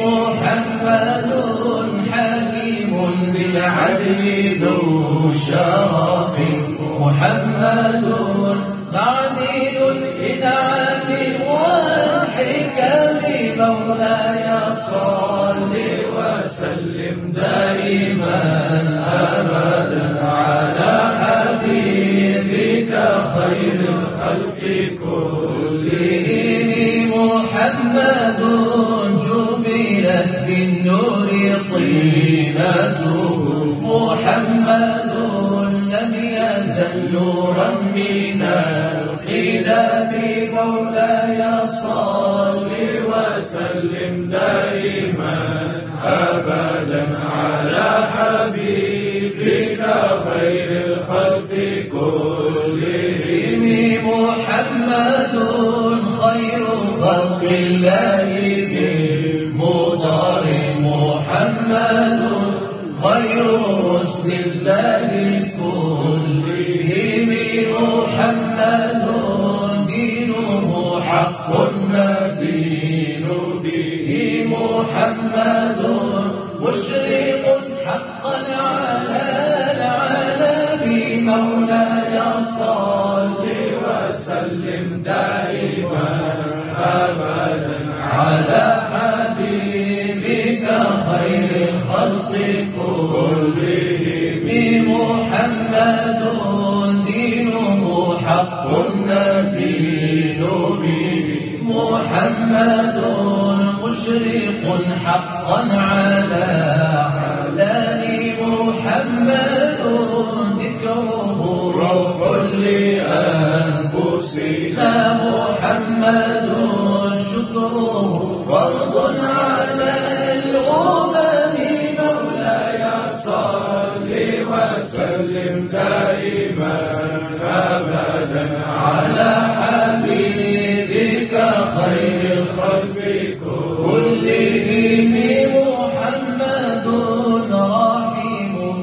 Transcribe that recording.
محمد حكيم بالعدل ذو الشرف محمد معدل الإنعام والحكم مولاي صل وسلم دائما أبدا على حبيبك خير الخلق كلهم محمد محمد لم يزل نورا من القدم مولاي صل وسلم دائما أبدا على حبيبك خير الخلق كلهم. محمد خير خلق الله محمد خير رسل الله كلهم محمد دينه حق ندين به محمد مشرق حقا على العالم مولاي صل وسلم دائما ابدا على الخلق كلهم محمد دينه حق ندين به محمد مشرق حقا على علان محمد ذكره روح لأنفسنا. محمد شكره فرض على وسلم دائما أبدا على حبيبك